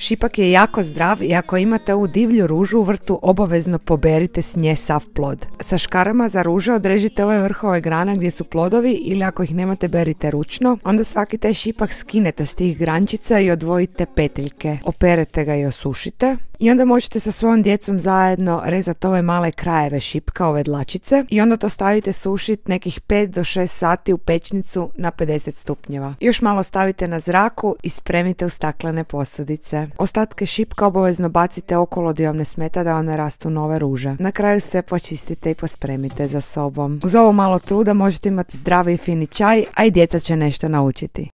Šipak je jako zdrav i ako imate ovu divlju ružu u vrtu, obavezno poberite s nje sav plod. Sa škarama za ruže odrežite ove vrhove grana gdje su plodovi ili ako ih nemate berite ručno. Onda svaki taj šipak skinete s tih grančica i odvojite peteljke. Operete ga i osušite. I onda možete sa svojom djecom zajedno rezati ove male krajeve šipka, ove dlačice i onda to stavite sušiti nekih 5 do 6 sati u pečnicu na 50 stupnjeva. Još malo stavite na zraku i spremite u staklene posudice. Ostatke šipka obavezno bacite okolo gdje vam ne smeta da vam ne rastu nove ruže. Na kraju sve počistite i pospremite za sobom. Uz ovo malo truda možete imati zdravi i fini čaj, a i djeca će nešto naučiti.